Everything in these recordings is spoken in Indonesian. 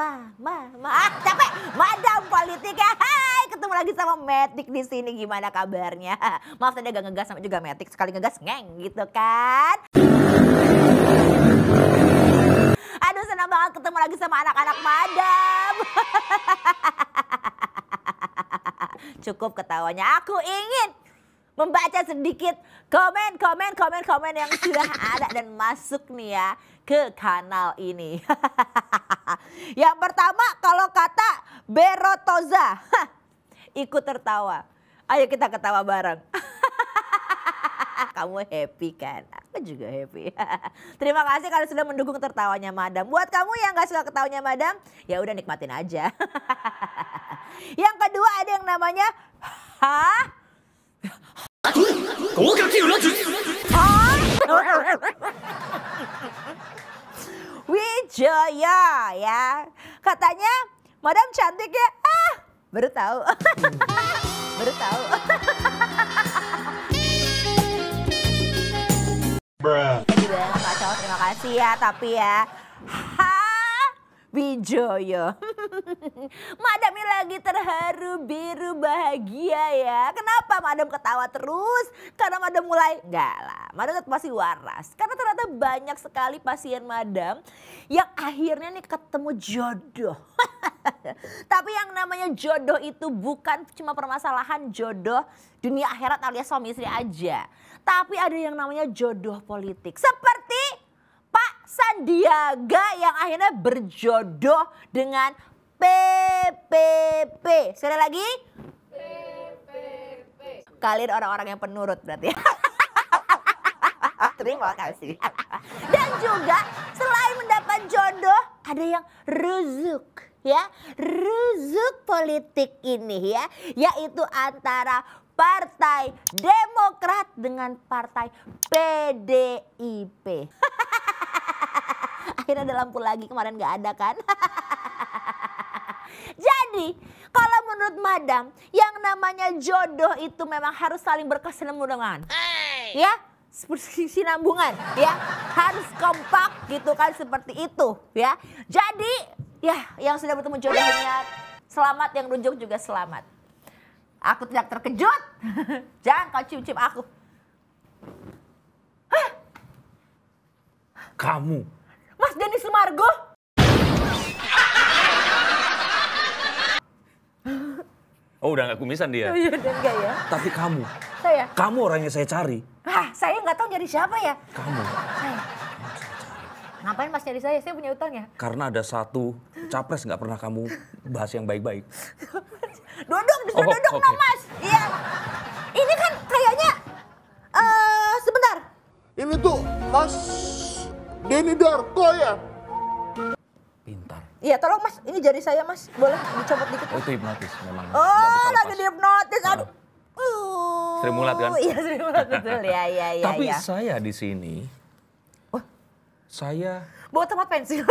Ma, Ma, Ma. Ah, capek. Madam politik ya. Hai, ketemu lagi sama Metik di sini. Gimana kabarnya? Maaf tadi agak ngegas sama juga Metik. Sekali ngegas ngeng gitu kan. Aduh senang banget ketemu lagi sama anak-anak Madam. Cukup ketawanya. Aku ingin membaca sedikit komen, komen, komen, komen yang sudah ada dan masuk nih ya ke kanal ini. Yang pertama kalau kata Berotoza, ikut tertawa. Ayo kita ketawa bareng. kamu happy kan? Aku juga happy. Terima kasih kalau sudah mendukung tertawanya Madam. Buat kamu yang gak suka ketawanya Madam, ya udah nikmatin aja. yang kedua ada yang namanya Hah? Wijaya ya. Katanya Madam cantik ya. Ah, baru tahu. baru tahu. Bruh. Kacau, terima kasih ya. Tapi ya, ha, Wijoyo. Madam ini lagi terharu, biru, bahagia ya. Kenapa Madam ketawa terus? Karena Madam mulai, enggak lah. Madam masih waras. Karena ternyata banyak sekali pasien Madam yang akhirnya nih ketemu jodoh. Tapi yang namanya jodoh itu bukan cuma permasalahan jodoh dunia akhirat alias suami istri aja. Tapi ada yang namanya jodoh politik. Seperti Pak Sandiaga yang akhirnya berjodoh dengan PPP. Sekali lagi. PPP. Kalian orang-orang yang penurut berarti. Terima kasih. Dan juga selain mendapat jodoh, ada yang ruzuk ya. Ruzuk politik ini ya, yaitu antara Partai Demokrat dengan Partai PDIP. Akhirnya ada lampu lagi kemarin nggak ada kan? Jadi kalau menurut Madam yang namanya jodoh itu memang harus saling berkesinambungan. Hey. Ya, sinambungan ya. Harus kompak gitu kan seperti itu ya. Jadi ya yang sudah bertemu jodohnya selamat yang runjuk juga selamat. Aku tidak terkejut. Jangan kau cium-cium aku. Hah? Kamu. Mas Denny Sumargo? Oh udah gak kumisan dia. Oh iya dan enggak ya. Tapi kamu. Saya? Kamu orang yang saya cari. Hah, saya nggak tahu nyari siapa ya. Kamu. Saya. Ngapain mas nyari saya? Saya punya utang ya. Karena ada satu capres nggak pernah kamu bahas yang baik-baik. Duduk, disuruh Oh, duduk no mas. Iya. Ini kan kayaknya, eh sebentar. Ini tuh Mas Denny Darko ya? Pintar. Iya tolong mas, ini jari saya mas. Boleh dicopot dikit Oh itu hipnotis memang. Oh, lagi dihipnotis. Aduh. Uh. Sri Mulat kan? Iya Sri Mulat betul. Ya, ya, ya. Tapi ya. saya di sini. Wah. Saya Bawa tempat pensil.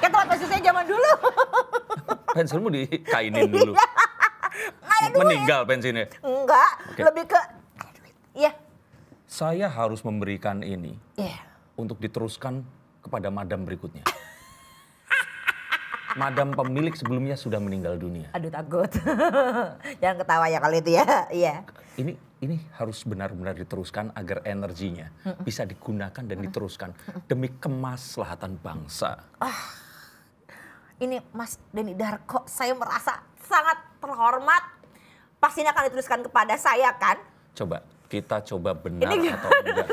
Kayak tempat pensil saya zaman dulu. pensilmu dikainin dulu. Ada duit. Meninggal pensilnya. Enggak, Oke. lebih ke. Iya. Saya harus memberikan ini Iya. Untuk diteruskan kepada madam berikutnya. Madam pemilik sebelumnya sudah meninggal dunia. Aduh takut. Jangan ketawa ya kalau itu ya. Iya. Ini ini harus benar-benar diteruskan agar energinya bisa digunakan dan diteruskan demi kemaslahatan bangsa. Ini Mas Denny Darko, saya merasa sangat terhormat. Pasti ini akan diteruskan kepada saya kan? Coba kita coba benar Ini- atau enggak.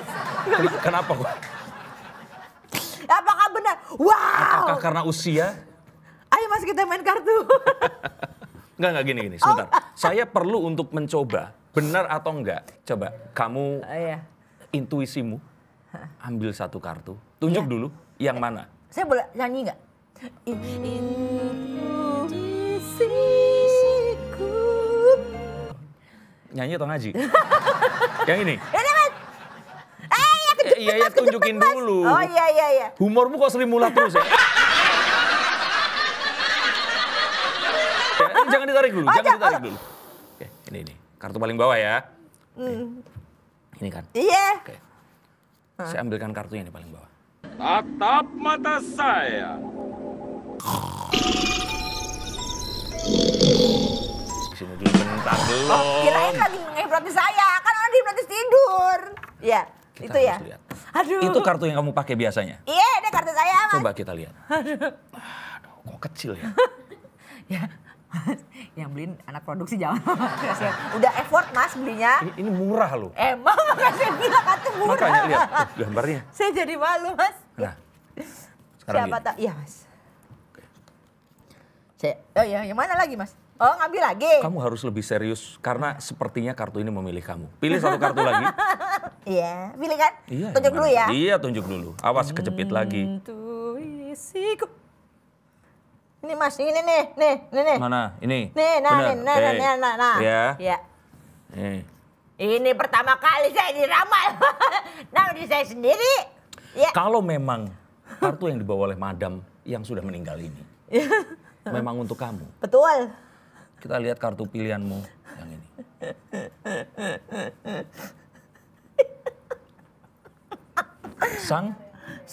Ken- Kenapa kok? Apakah benar? Wow. Apakah karena usia? Ayo Mas kita main kartu. Enggak, enggak gini, gini. Sebentar. Saya perlu untuk mencoba. Benar atau enggak? Coba kamu Iya. intuisimu. Ambil satu kartu. Tunjuk Iya. dulu yang mana. Saya boleh nyanyi nggak? Intuisiku. Nyanyi atau ngaji? yang ini. Ini Mas. Eh, ya Eh, iya, iya, tunjukin dulu. Oh iya iya iya. Humormu kok Sri Mulat terus ya? Ya, ini jangan ditarik dulu, Oh, jangan ditarik dulu. Oke, ini ini. Kartu paling bawah ya. Hmm. Ini kan. Iya. Oke. Saya ambilkan kartunya nih paling bawah. Tatap mata saya. Sini dulu bentar belum. Oh, kirain lagi ngehipnotis saya, kan orang dihipnotis tidur. Ya, Kita itu ya. lihat. Aduh. Itu kartu yang kamu pakai biasanya. Iya, ini kartu saya, Mas. Coba kita lihat. Aduh, kok kecil ya? Ya, Mas, yang beliin anak produksi jangan. Udah effort, Mas, belinya. Ini, ini murah loh. Emang makanya saya bilang kartu murah. Makanya lihat tuh, gambarnya. Saya jadi malu, Mas. Nah, sekarang Siapa tahu? Iya, Mas. Saya, oh ya, yang mana lagi, Mas? Oh, ngambil lagi. Kamu harus lebih serius karena sepertinya kartu ini memilih kamu. Pilih satu kartu lagi. Iya, pilih kan? Iya. Tunjuk dulu ya. Iya, tunjuk dulu. Awas kejepit lagi. Intuisiku. Ini Mas, ini nih, nih, nih, nih. Mana? Ini. Nih, nah, Bener. nih, nah, nah, nah, nah, nah. Ya. Ya. Nih. Ini pertama kali saya diramal. nah, di saya sendiri. Ya. Kalau memang kartu yang dibawa oleh madam yang sudah meninggal ini memang untuk kamu. Betul. Kita lihat kartu pilihanmu yang ini. Sang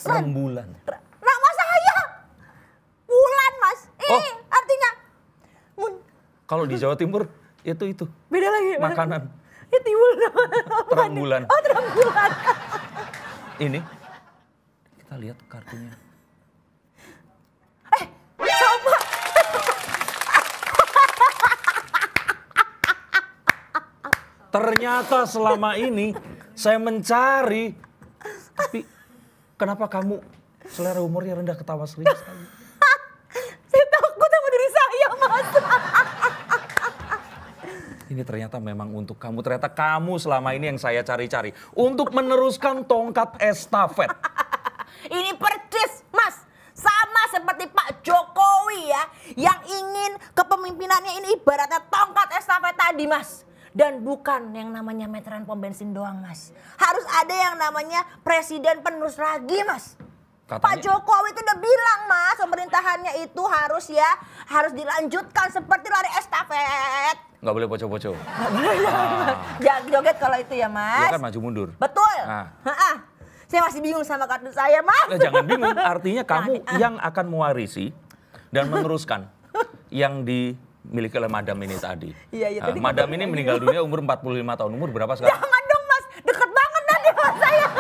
rembulan. Nama saya Bulan, Mas. Ini Oh. artinya mun. Kalau di Jawa Timur itu itu Beda lagi. makanan Ya nama. terang bulan. Oh, terang bulan. Ini kita lihat kartunya. Ternyata selama ini saya mencari, tapi kenapa kamu selera humornya rendah ketawa sering sekali? Saya takut sama diri saya, Mas. Ini ternyata memang untuk kamu. Ternyata kamu selama ini yang saya cari-cari untuk meneruskan tongkat estafet. Ini percis, Mas. Sama seperti Pak Jokowi ya, yang ingin kepemimpinannya ini ibaratnya tongkat estafet tadi, Mas. Dan bukan yang namanya meteran pom bensin doang, Mas. Harus ada yang namanya presiden penerus lagi, Mas. Pak Katanya- Jokowi itu udah bilang, Mas, pemerintahannya itu harus ya, harus dilanjutkan seperti lari estafet. Nggak boleh poco-poco. Jangan joget kalau itu ya, Mas. Dia kan maju mundur. Betul. Nah. Ha-ha. Saya masih bingung sama kartu saya, Mas. Nah, jangan bingung, artinya kamu ah. yang akan mewarisi dan meneruskan yang dimiliki oleh madam ini tadi. Iya, iya, Nah, tadi madam ini meninggal dunia umur 45 tahun. Umur berapa sekarang? Jangan dong mas, deket banget nanti mas saya.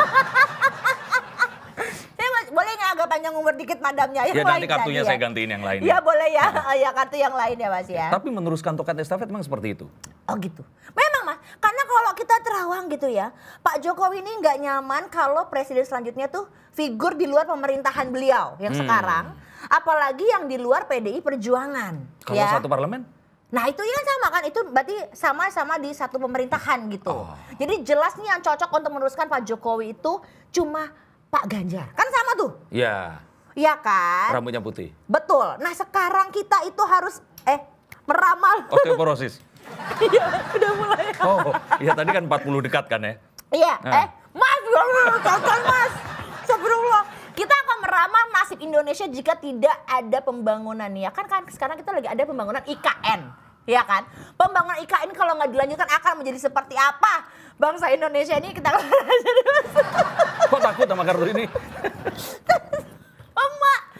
saya mas, boleh nggak agak panjang umur dikit madamnya? Yang Ya, nanti kartunya tadi saya gantiin yang lain Iya ya. boleh ya, ya kartu yang lain ya mas ya. Tapi meneruskan tongkat estafet memang seperti itu. Oh gitu. Memang mas, karena kalau kita terawang gitu ya, Pak Jokowi ini nggak nyaman kalau presiden selanjutnya tuh figur di luar pemerintahan beliau yang Hmm. sekarang, apalagi yang di luar PDI Perjuangan. Kalau ya. satu parlemen? Nah itu kan sama kan, itu berarti sama-sama di satu pemerintahan gitu. Oh. Jadi jelas nih yang cocok untuk meneruskan Pak Jokowi itu cuma Pak Ganjar. Kan sama tuh, Ya, iya kan? rambutnya putih. Betul. Nah sekarang kita itu harus, eh meramal. Osteoporosis. Iya, udah mulai. Oh, ya tadi kan 40 dekat kan ya? Iya, Nah. eh mas, tonton mas. Astagfirullah. Kita akan meramal nasib Indonesia jika tidak ada pembangunan ya kan? Kan sekarang kita lagi ada pembangunan IKN ya kan? Pembangunan IKN kalau nggak dilanjutkan akan menjadi seperti apa? Bangsa Indonesia ini kita Kok takut sama kartu ini?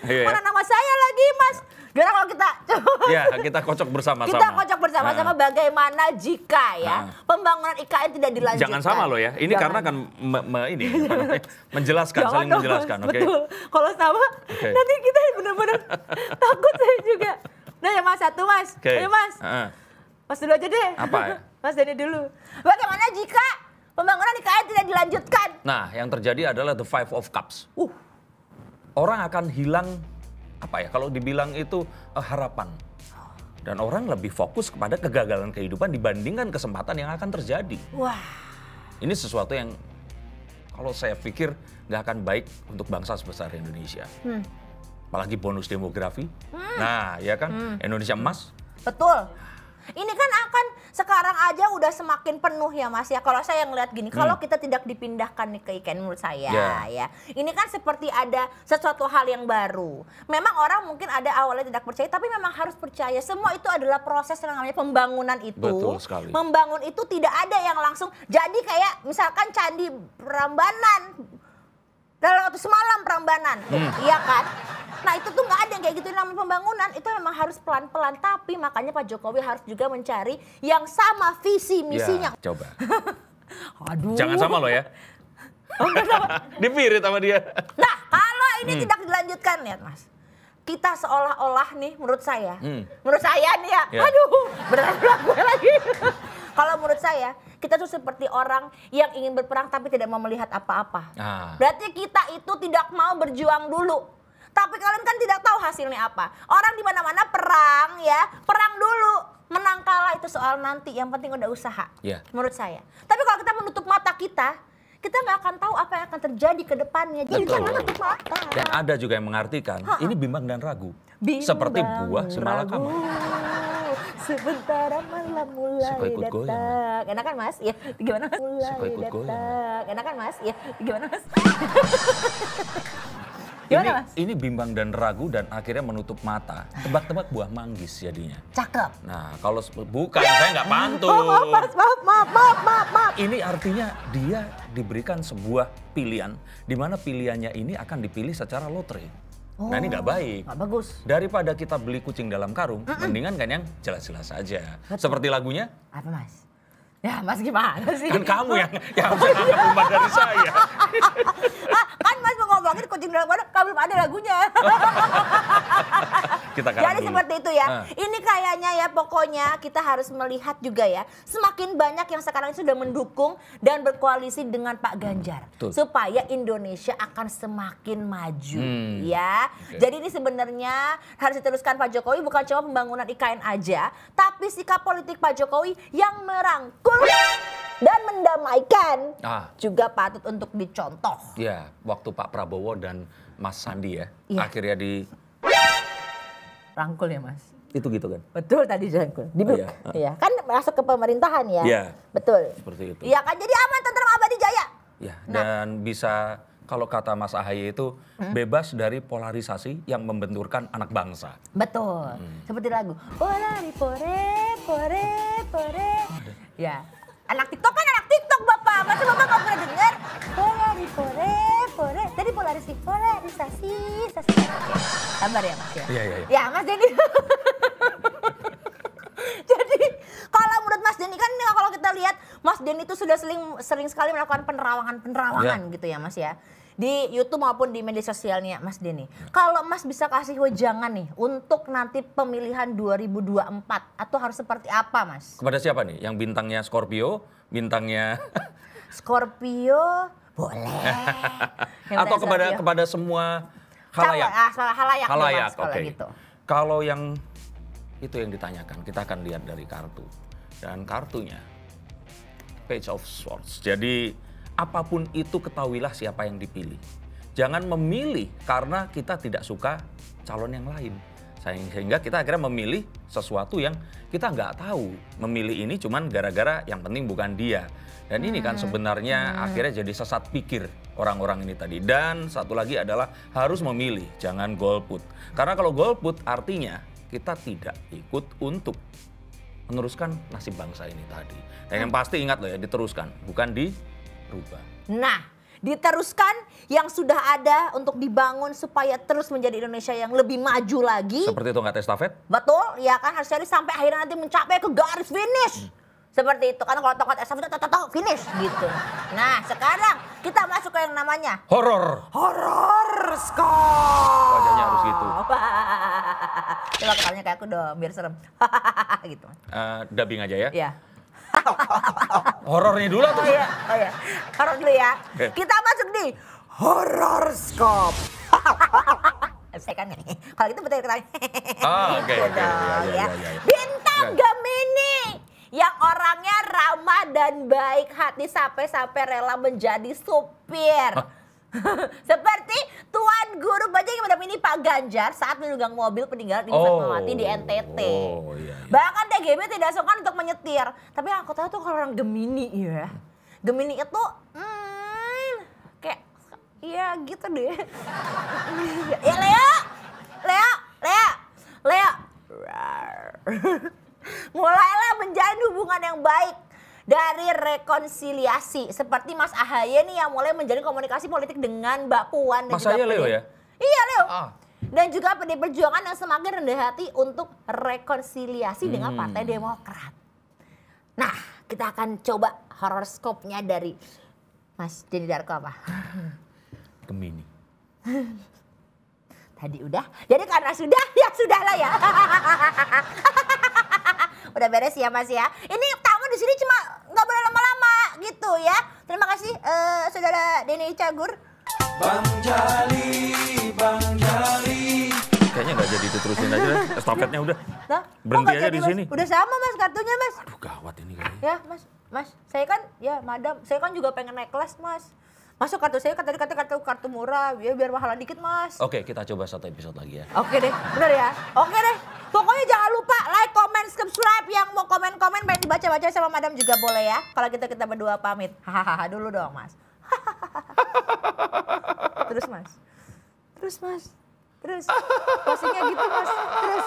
Iya, ya. mana nama saya lagi mas Gimana kalau kita Ya, kita kocok bersama-sama. kita kocok bersama-sama Ah. bagaimana jika ya Ah. pembangunan IKN tidak dilanjutkan. Jangan sama loh ya. Ini Jangan. karena kan me- me- ini menjelaskan, Jangan saling dong, menjelaskan, oke? Betul. Kalau sama, Oke. nanti kita benar-benar takut saya juga. Nah ya mas satu mas, Oke. ayo mas, Ah. mas dulu aja deh. Apa ya? Mas Dani dulu. Bagaimana jika pembangunan IKN tidak dilanjutkan? Nah, yang terjadi adalah the five of cups. Uh, Orang akan hilang apa ya? Kalau dibilang itu eh, harapan. Dan orang lebih fokus kepada kegagalan kehidupan dibandingkan kesempatan yang akan terjadi. wah, Ini sesuatu yang kalau saya pikir nggak akan baik untuk bangsa sebesar Indonesia. Hmm. Apalagi bonus demografi. Nah, ya kan Indonesia emas. betul. Ini kan akan sekarang aja udah semakin penuh ya mas ya. Kalau saya ngeliat gini, kalau kita tidak dipindahkan nih ke IKN menurut saya Hmm. ya. Ya. Ini kan seperti ada sesuatu hal yang baru. Memang orang mungkin ada awalnya tidak percaya, tapi memang harus percaya. Semua itu adalah proses yang namanya pembangunan itu. Betul sekali. Membangun itu tidak ada yang langsung. Jadi kayak misalkan candi Prambanan dalam waktu semalam Prambanan, Hmm. iya kan? Nah itu tuh nggak ada yang kayak gitu namanya pembangunan itu memang harus pelan-pelan tapi makanya Pak Jokowi harus juga mencari yang sama visi misinya. Ya, coba. Aduh. Jangan sama lo ya. Oh, Dipirit sama dia. Nah kalau ini Hmm. tidak dilanjutkan ya Mas, kita seolah-olah nih menurut saya, Hmm. menurut saya nih ya, Ya. aduh bilang gue lagi. kalau menurut saya kita tuh seperti orang yang ingin berperang tapi tidak mau melihat apa-apa. Ah. Berarti kita itu tidak mau berjuang dulu. Tapi kalian kan tidak tahu hasilnya apa. Orang di mana-mana perang ya, perang dulu. Menang kalah itu soal nanti, yang penting udah usaha. Ya. Menurut saya. Tapi kalau kita menutup mata kita, kita nggak akan tau apa yang akan terjadi ke depannya. Jadi Betul. jangan nutup mata. Dan ada juga yang mengartikan, ini bimbang dan ragu. Bimbang Seperti buah semalakama. Sebentar malam mulai Suka ikut datang. goyang, Enak kan mas? Ya, gimana mas? Mulai Suka ikut goyang, datang. Enak kan mas? Ya, gimana mas? Ini, Gimana mas? ini bimbang dan ragu dan akhirnya menutup mata. Tebak-tebak buah manggis jadinya. Cakep. Nah, kalau bukan saya nggak pantun. Oh, maaf maaf, maaf, maaf, maaf, maaf. Ini artinya dia diberikan sebuah pilihan, di mana pilihannya ini akan dipilih secara lotre. Nah ini nggak baik. Nggak bagus. Daripada kita beli kucing dalam karung, mendingan kan yang jelas-jelas saja. Seperti lagunya, Apa mas? Ya mas gimana sih? kan kamu yang yang harusnya nangkep umpan dari saya. Ah, kan mas mau ngomongin kucing dalam karung, kan belum ada lagunya. Kita Jadi dulu. seperti itu ya. Ah. Ini kayaknya ya pokoknya kita harus melihat juga ya. Semakin banyak yang sekarang ini sudah mendukung dan berkoalisi dengan Pak Ganjar. Betul. Supaya Indonesia akan semakin maju Hmm. ya. Oke. Jadi ini sebenarnya harus diteruskan Pak Jokowi bukan cuma pembangunan IKN aja. Tapi sikap politik Pak Jokowi yang merangkul dan mendamaikan Ah. juga patut untuk dicontoh. Ya, waktu Pak Prabowo dan Mas Sandi ya, Iya. akhirnya di Rangkul ya mas. itu gitu kan. Betul tadi Jangkul. Di Oh, iya. Iya, kan masuk ke pemerintahan ya. Iya. Betul. Seperti itu. Iya kan jadi aman tentram abadi jaya. Ya, Nah. dan bisa kalau kata Mas Ahaye itu Hmm? bebas dari polarisasi yang membenturkan anak bangsa. Betul. Hmm. Seperti lagu. Polari pore pore pore. Ya. Anak TikTok kan anak TikTok Bapak. Masa Bapak nggak pernah dengar? Polari pore pore. Tadi polarisasi polarisasi. Sasi. Sabar ya Mas ya. Iya, iya, iya. Ya Mas Denny. Jadi kalau menurut Mas Denny kan kalau kita lihat Mas Denny itu sudah sering sering sekali melakukan penerawangan-penerawangan Ya. gitu ya Mas ya. Di YouTube maupun di media sosialnya Mas Denny. Kalau Mas bisa kasih wejangan nih untuk nanti pemilihan 2024 atau harus seperti apa Mas? Kepada siapa nih? Yang bintangnya Scorpio, bintangnya Scorpio boleh. Atau kepada Scorpio. kepada semua Calon, halayak? ah, halayak, Halayak, kalau oke. gitu. Kalau yang itu yang ditanyakan, kita akan lihat dari kartu. Dan kartunya Page of Swords. Jadi apa pun itu ketahuilah siapa yang dipilih. Jangan memilih karena kita tidak suka calon yang lain. Sehingga kita akhirnya memilih sesuatu yang kita nggak tahu. Memilih ini cuman gara-gara yang penting bukan dia. Dan ini kan sebenarnya akhirnya jadi sesat pikir orang-orang ini tadi. Dan satu lagi adalah harus memilih, jangan golput. Karena kalau golput artinya kita tidak ikut untuk meneruskan nasib bangsa ini tadi. Dan yang pasti ingat loh ya, diteruskan, bukan dirubah. Nah, diteruskan yang sudah ada untuk dibangun supaya terus menjadi Indonesia yang lebih maju lagi. Seperti itu nggak estafet? Betul, ya kan harus cari sampai akhirnya nanti mencapai ke garis finish. Seperti itu, karena kalau tongkat estafet itu tok, finish gitu. Nah, sekarang kita masuk ke yang namanya Horor. horror score. Wajahnya harus gitu. Coba kepalanya kayak aku dong, biar serem. gitu. Eh, dubbing aja ya. Iya. Horornya dulu Oh tuh. iya, oh iya. Horor dulu ya. Kita masuk di horoscope. Saya kan nih. Kalau gitu betul ketawa. Ah, oke, oke, iya, dong, iya, ya. iya, iya. Bintang Oke. Gemini yang orangnya ramah dan baik hati sampai-sampai rela menjadi supir. Seperti Guru Bajang yang mendampingi Pak Ganjar saat menunggang mobil peninggalan di Fatmawati di NTT. Oh, iya, iya. Bahkan TGB tidak sungkan untuk menyetir. Tapi yang aku tahu tuh kalau orang Gemini ya. Gemini itu hmm, kayak ya gitu deh. ya Leo, Leo, Leo, Leo. Mulailah menjalin hubungan yang baik dari rekonsiliasi. Seperti Mas Ahaye nih yang mulai menjalin komunikasi politik dengan Mbak Puan. dan Mas juga Ahaye Leo ya? Iya Leo. Ah. Dan juga PD Perjuangan yang semakin rendah hati untuk rekonsiliasi dengan Hmm. Partai Demokrat. Nah, kita akan coba horoskopnya dari Mas Denny Darko apa? Gemini. Tadi udah. Jadi karena sudah, ya sudahlah ya. udah beres ya Mas ya. Ini di sini cuma nggak boleh lama-lama gitu ya. Terima kasih eh, saudara Denny Cagur. Kayaknya nggak jadi diterusin aja deh. Estafetnya udah. Nah, Berhenti aja jadi, di Mas? sini. Udah sama Mas kartunya Mas. Aduh gawat ini kayaknya. Ya Mas, Mas, saya kan ya Madam, saya kan juga pengen naik kelas Mas. Masuk kartu saya kata kata kartu kartu murah, ya biar mahalan dikit Mas. Oke, kita coba satu episode lagi ya. Oke deh, bener ya. Oke deh. Pokoknya jangan lupa like, comment, subscribe. Yang mau komen-komen pengen dibaca-baca sama Madam juga boleh ya. Kalau kita kita berdua pamit. Hahaha dulu dong Mas. Terus Mas. Terus Mas. Terus. Posisinya gitu Mas. Terus.